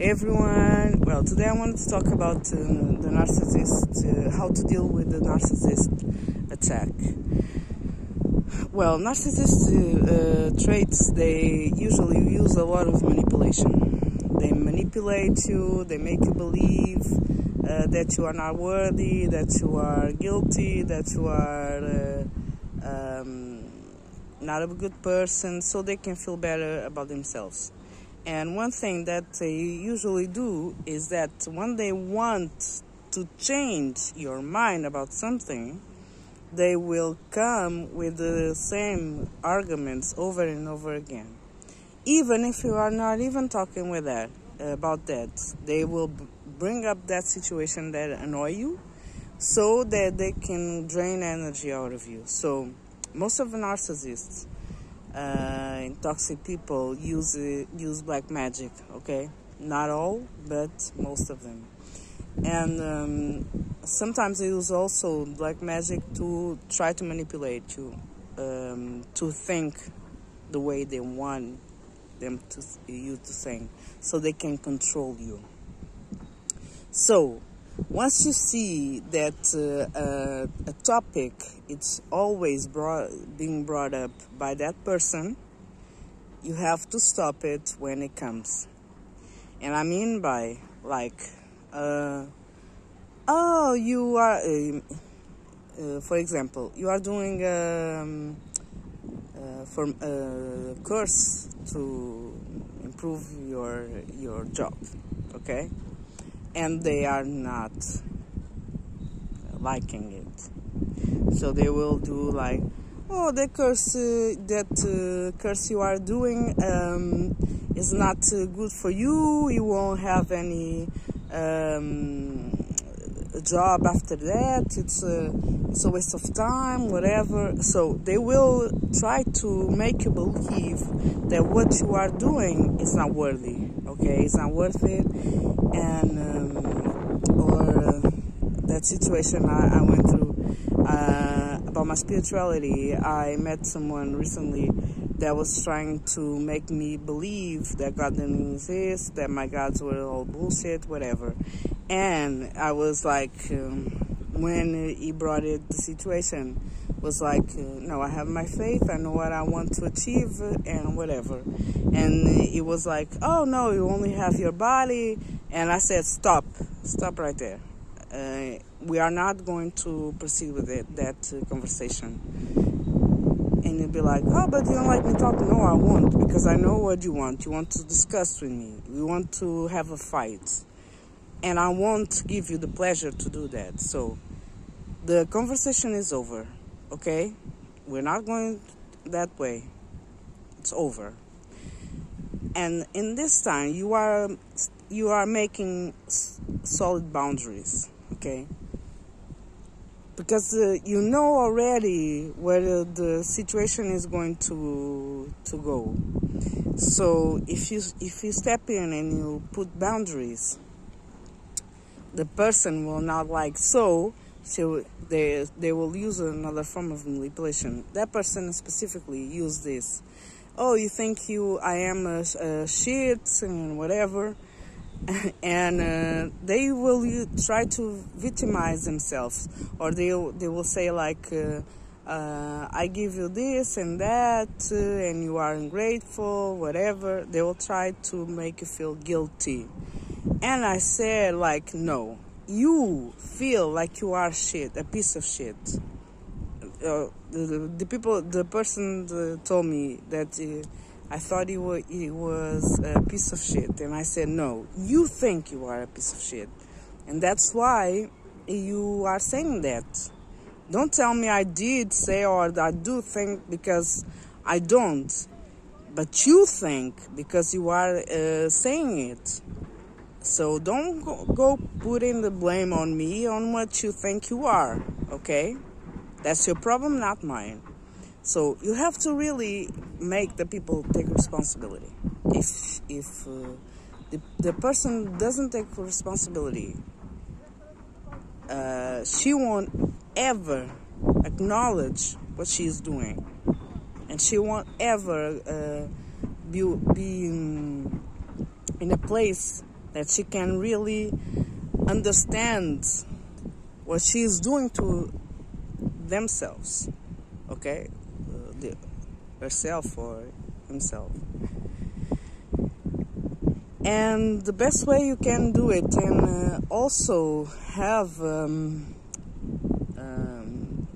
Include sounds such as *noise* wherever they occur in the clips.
everyone. Well, today I wanted to talk about uh, the narcissist, uh, how to deal with the narcissist attack. Well, narcissist uh, traits they usually use a lot of manipulation. They manipulate you. They make you believe uh, that you are not worthy, that you are guilty, that you are uh, um, not a good person, so they can feel better about themselves. And one thing that they usually do is that when they want to change your mind about something, they will come with the same arguments over and over again. Even if you are not even talking with that about that, they will bring up that situation that annoy you so that they can drain energy out of you. So most of the narcissists uh, toxic people use use black magic. Okay, not all, but most of them. And um, sometimes they use also black magic to try to manipulate you, um, to think the way they want them to you to think, so they can control you. So once you see that uh, uh, a topic it's always brought, being brought up by that person you have to stop it when it comes. And i mean by like uh, oh you are uh, uh, for example you are doing um, uh, for a course to improve your your job okay and they are not liking it. So they will do like, oh, the curse uh, that uh, curse you are doing um, is not uh, good for you. You won't have any um, job after that. It's a it's a waste of time, whatever. So they will try to make you believe that what you are doing is not worthy. Okay, it's not worth it, and um, or uh, that situation I, I went through uh, about my spirituality. I met someone recently that was trying to make me believe that God didn't exist, that my gods were all bullshit, whatever. And I was like, um, when he brought it, the situation was like, uh, no, I have my faith, I know what I want to achieve, and whatever. And it was like, oh no, you only have your body. And I said, stop, stop right there. Uh, we are not going to proceed with it, that uh, conversation. And you'd be like, oh, but you don't like me talking. No, I won't, because I know what you want. You want to discuss with me. You want to have a fight. And I won't give you the pleasure to do that. So the conversation is over, okay? We're not going that way. It's over. And in this time, you are you are making solid boundaries, okay? Because uh, you know already where the situation is going to to go. So if you if you step in and you put boundaries, the person will not like so so they they will use another form of manipulation that person specifically use this oh you think you i am a, a shit and whatever *laughs* and uh, they will try to victimize themselves or they they will say like uh, uh, I give you this and that, uh, and you are ungrateful, whatever. They will try to make you feel guilty. And I said, like, no, you feel like you are shit, a piece of shit. Uh, the, the, people, the person told me that uh, I thought he was, he was a piece of shit, and I said, no, you think you are a piece of shit, and that's why you are saying that. Don't tell me I did say or I do think because I don't, but you think because you are uh, saying it. So don't go, go putting the blame on me on what you think you are, okay? That's your problem, not mine. So you have to really make the people take responsibility. If if uh, the, the person doesn't take responsibility, uh, she won't ever acknowledge what she is doing, and she won't ever uh, be, be in, in a place that she can really understand what she is doing to themselves, okay, uh, the, herself or himself. And the best way you can do it, and uh, also have um, um,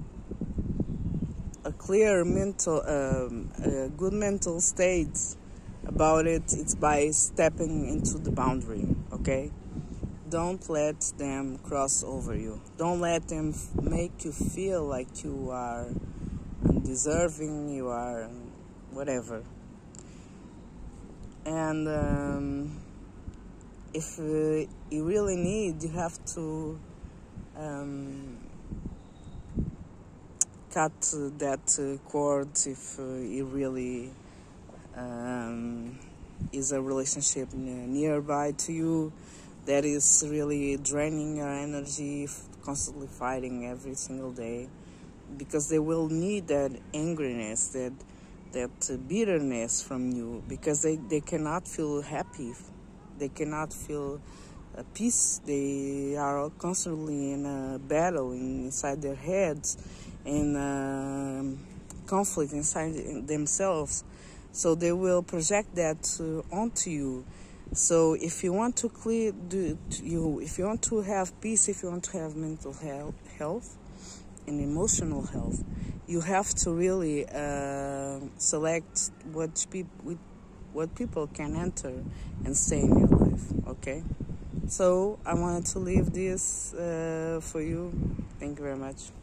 a clear mental, um, a good mental state about it, it's by stepping into the boundary, okay? Don't let them cross over you. Don't let them make you feel like you are undeserving, you are whatever. And um, if uh, you really need, you have to um, cut that uh, cord if uh, you really um, is a relationship nearby to you that is really draining your energy, constantly fighting every single day, because they will need that angriness, that that bitterness from you, because they, they cannot feel happy, they cannot feel uh, peace. They are constantly in a battle inside their heads, in uh, conflict inside themselves. So they will project that uh, onto you so if you want to clear, do you if you want to have peace, if you want to have mental health, health and emotional health, you have to really uh, select what people what people can enter and stay in your life. Okay. So I wanted to leave this uh, for you. Thank you very much.